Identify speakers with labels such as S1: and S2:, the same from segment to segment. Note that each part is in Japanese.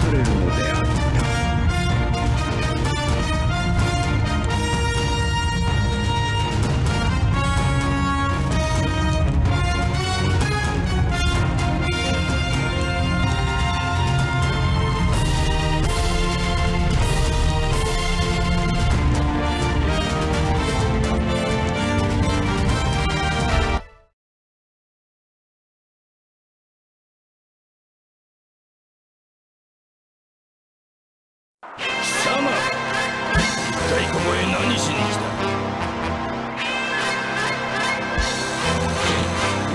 S1: されるので。体ここへ何しに
S2: 来た。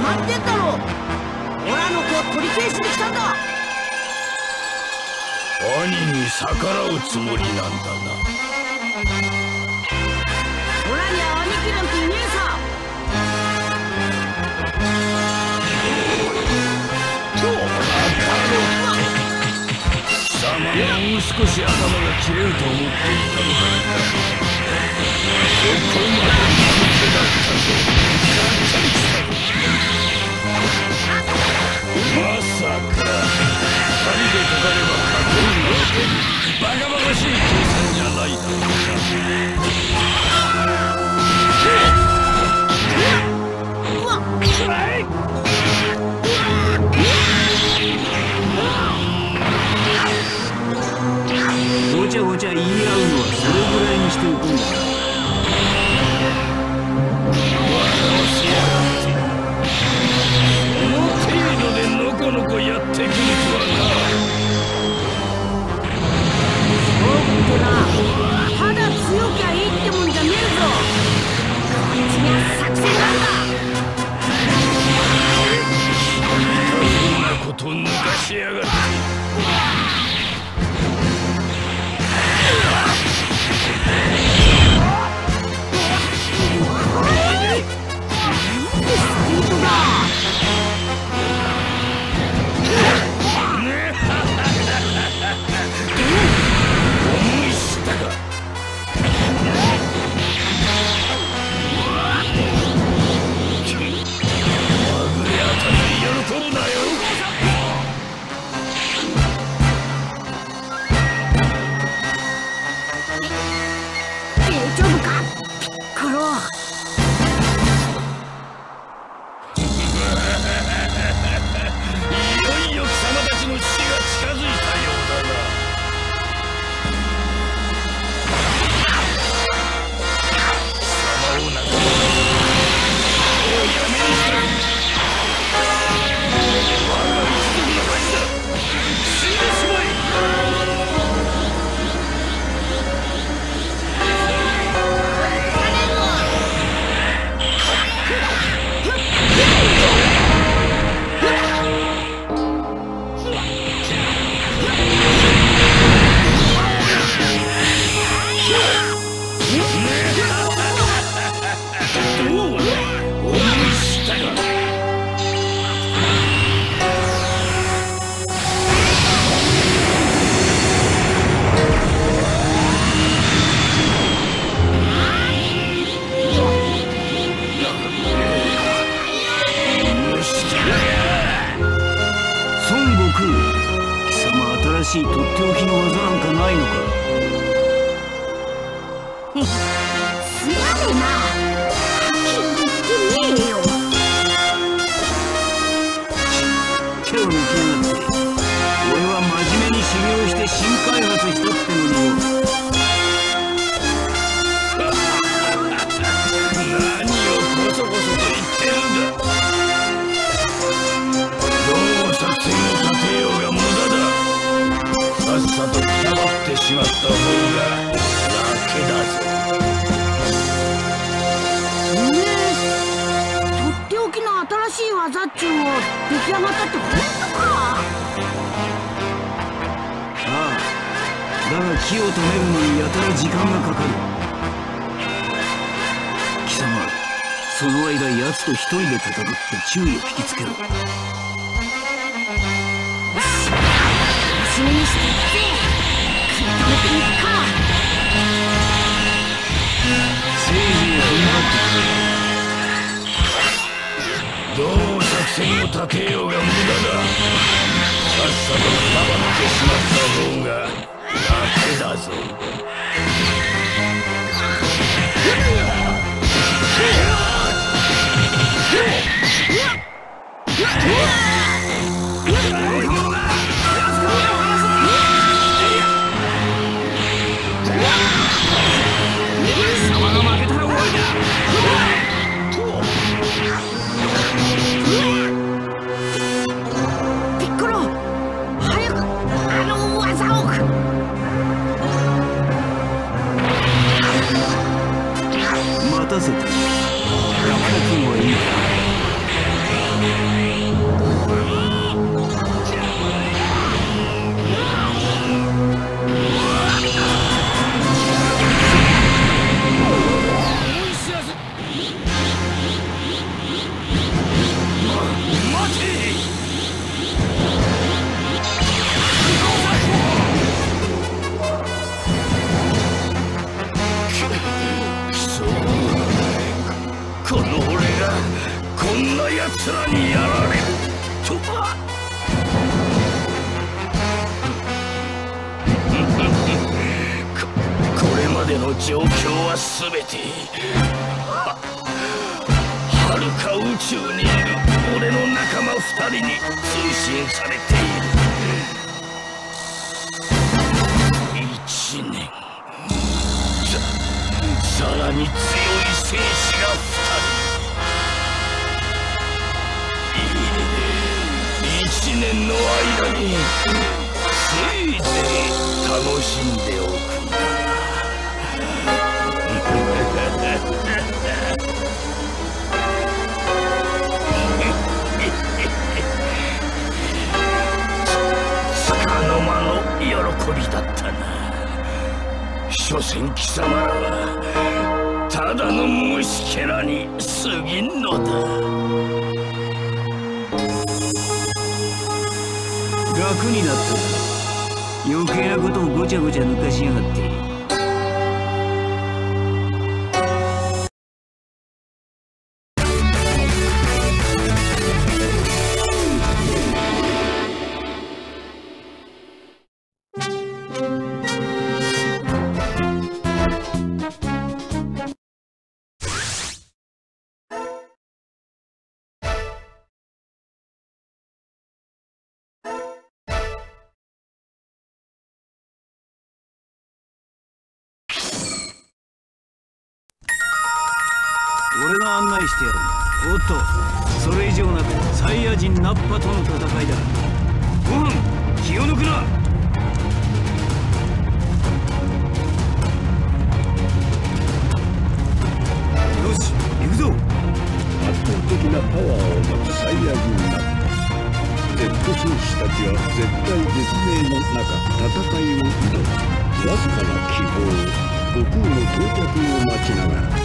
S2: 待ってんだろ。オラの子を取り返しに来たんだ。兄に逆らう
S3: つもりなんだな。もう少し頭が切れると思っていたのだどこまで見てだったとがったりしまさか針でかかれば運動こいバカバカしい計算じゃないだろうか
S4: う
S2: わっ。
S5: 止めるのにやたら時間がかかる貴様その間奴と一人で戦って注意を引きつけろ
S2: 真面目にしていくぜ食い止めていくか
S5: 政治を踏ん張って
S4: どう作戦を立てようが無駄ださっさとくた通信されている一年ささらに強い戦士が二人いい一年の間にせいぜい楽しんで所詮貴様らはただの虫けらに過ぎんのだ。
S5: 楽になったな。余計なことをごちゃごちゃ抜かしやがって。俺が案内してやる。おっとそれ以上なくサイヤ人ナッパとの戦いだ。ご飯気を抜くな。よし行くぞ。
S1: 圧倒的なパワーを持つサイヤ人だった Z 戦士たちは絶対絶命の中戦いを挑むわずかな希望悟空の到着を待ちながら。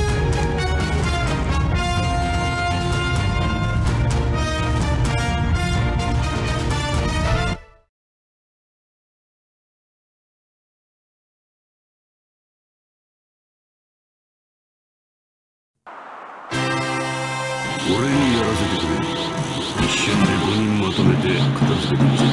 S4: 俺にやらせてくれ。一瞬で5人まとめて片付けてみせ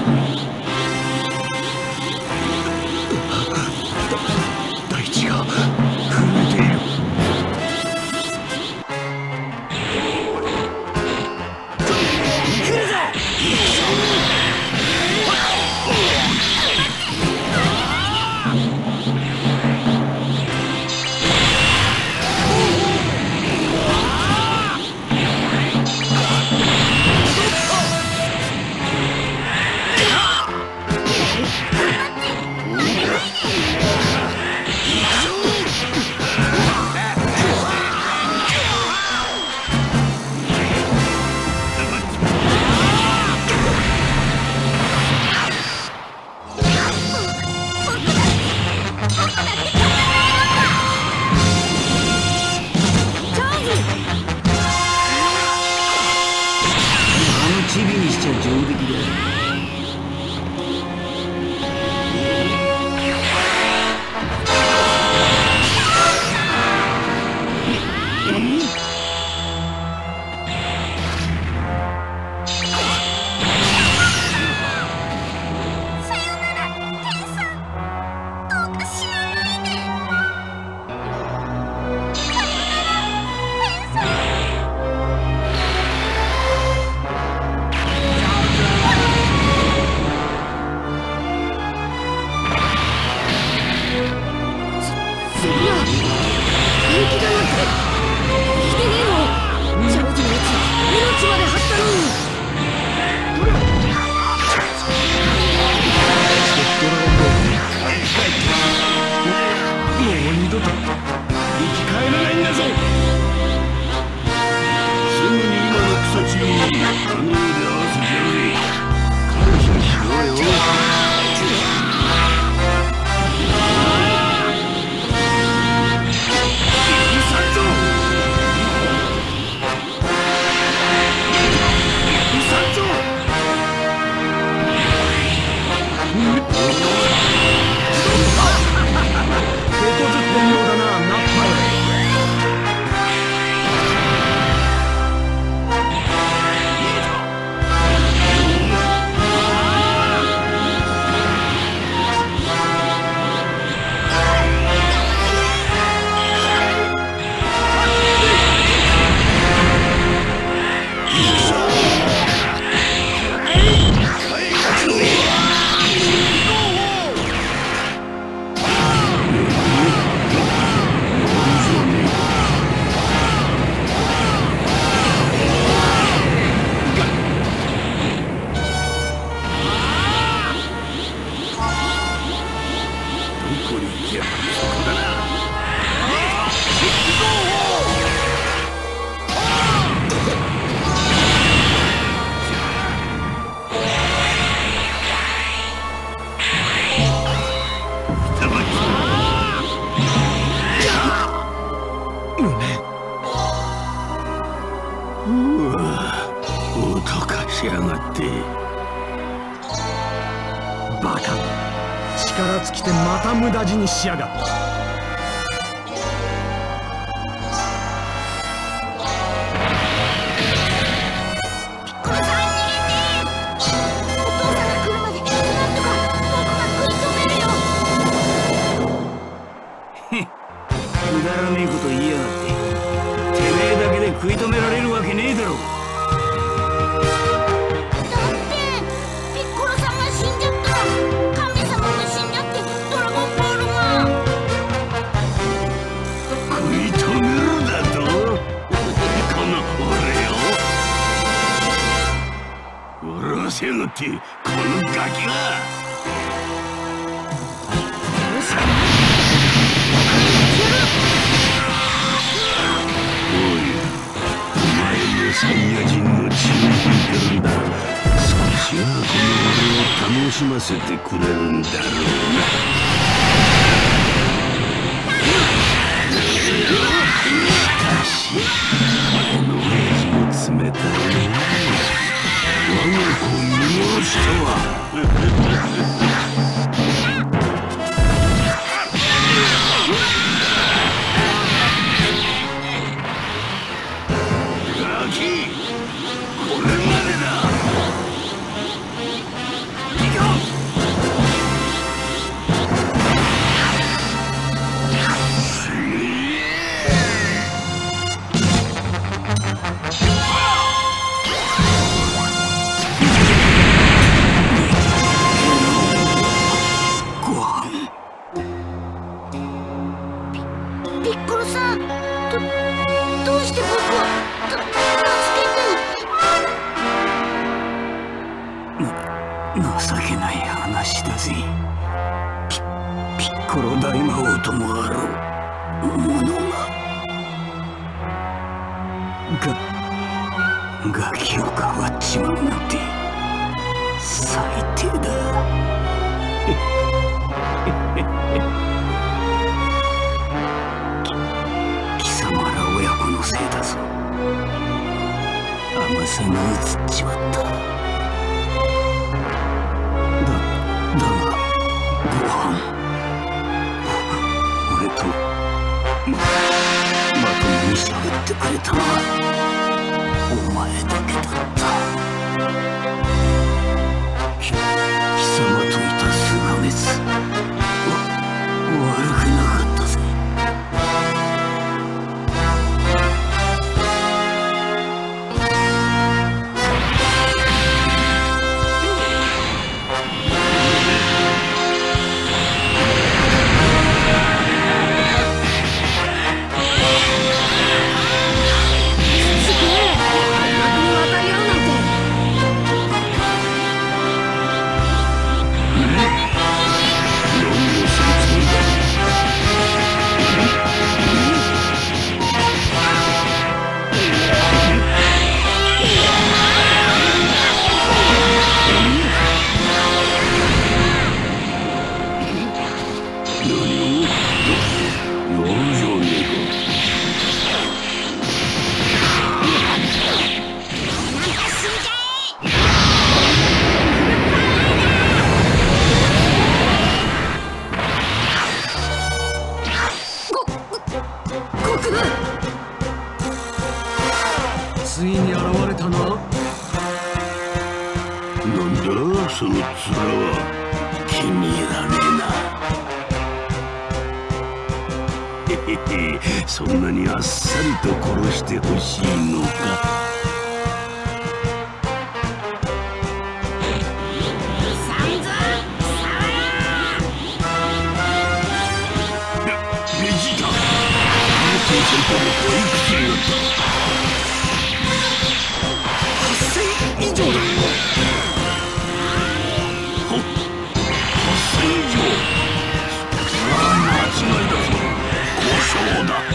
S4: がっ
S5: て
S2: バカ。力尽きてまた無駄死にしやがった。って
S5: このガキは。お前も人の血を引いてるんだ。少しはこの俺を楽しませてくれるんだろう。
S4: 快逃戦戦闘力はいくつになった
S6: 以上だ
S4: 8000以上間違いだぞ故障だ。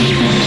S4: う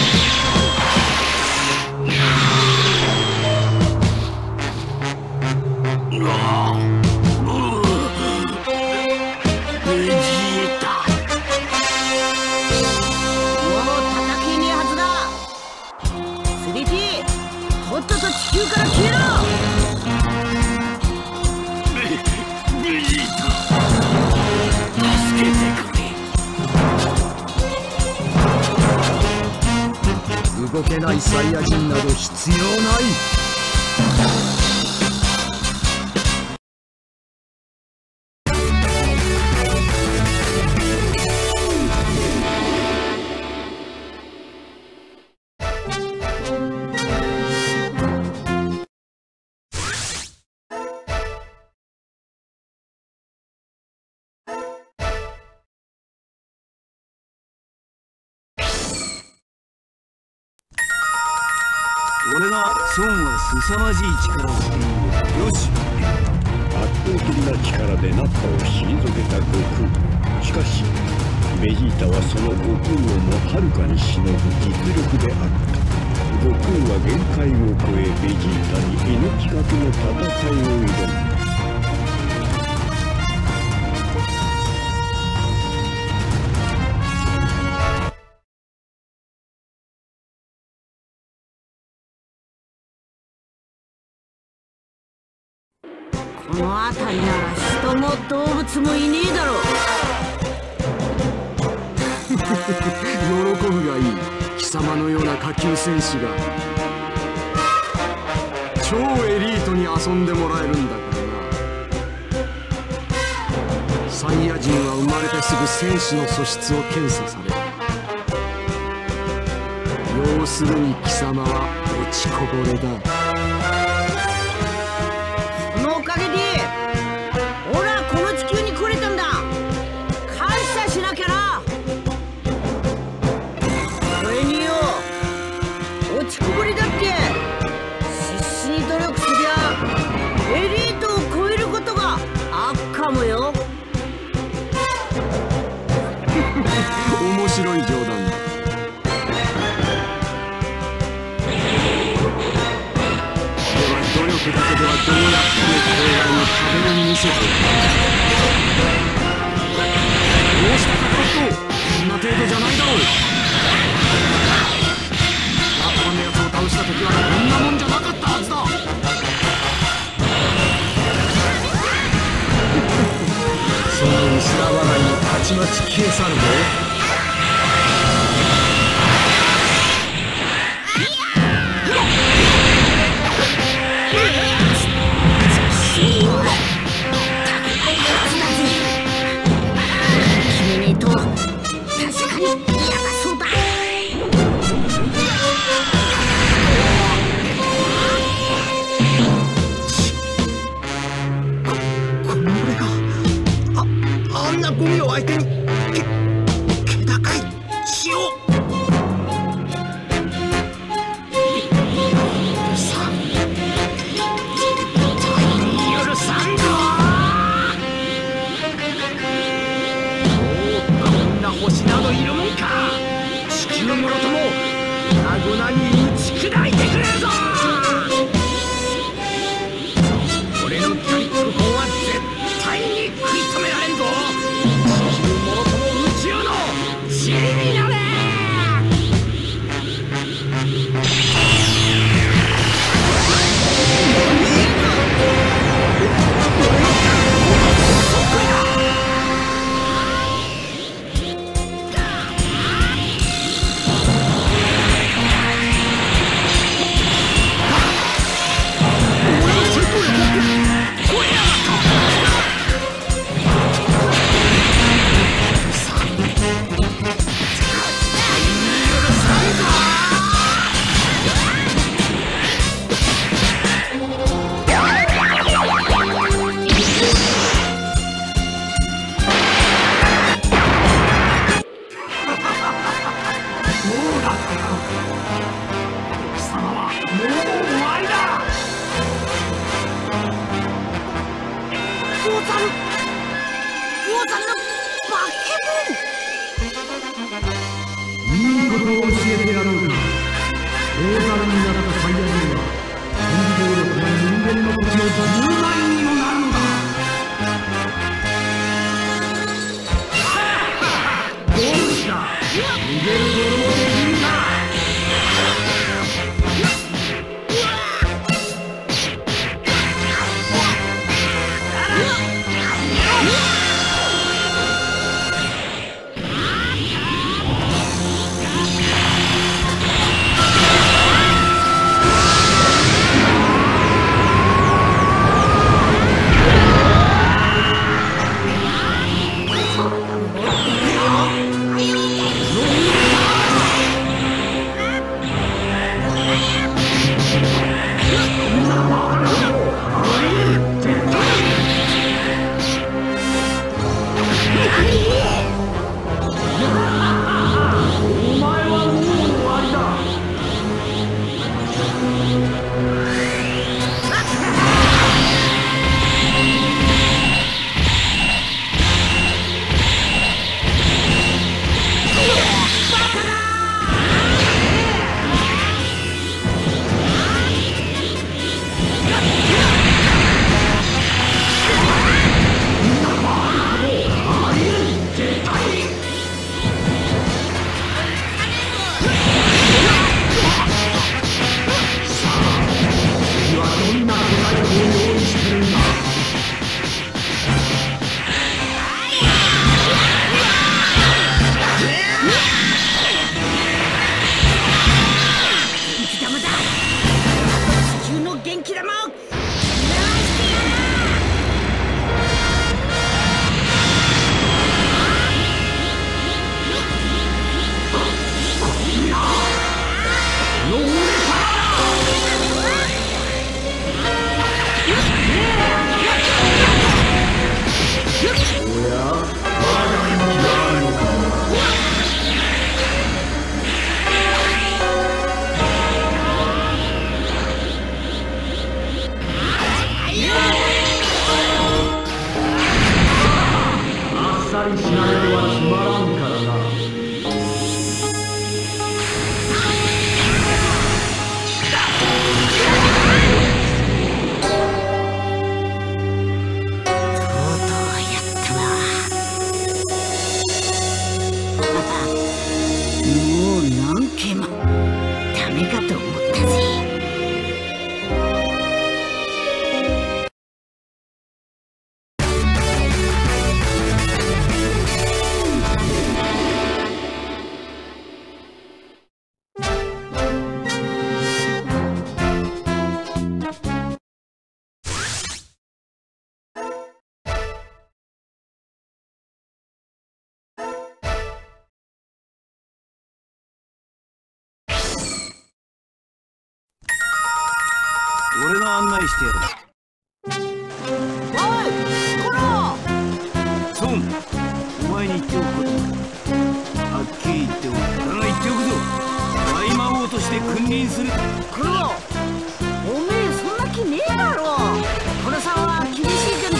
S6: 俺が孫は凄まじい力をよし
S1: 圧倒的な力でナッパを退けた悟空しかしベジータはその悟空をもはるかにしのぐ実力であった。悟空は限界を超えベジータに命がけの戦いを挑ん
S7: 動物もいねえだろ。
S6: 喜ぶがいい。貴様のような下級戦士が。超エリートに遊んでもらえるんだからな。サイヤ人は生まれてすぐ戦士の素質を検査される要するに貴様は落ちこぼれだ。壁を見せてやるどうしこんな程度じゃないだろう仲間のやつを倒した時はこんなもんじゃなかったはずだその薄ら笑いにたちまち消え去るぞ。
S8: Yeah?
S5: 俺が案内してやる。
S7: おいコロ
S5: ソン。お前に言っておく。ことだはっきり言っておくだが言っておくぞ。大魔王として君臨する。
S7: クロおめえそんな気ねえだろ。コロさんは厳しいけど。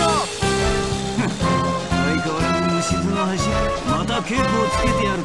S5: 相変わらず虫図の端また稽古をつけてやる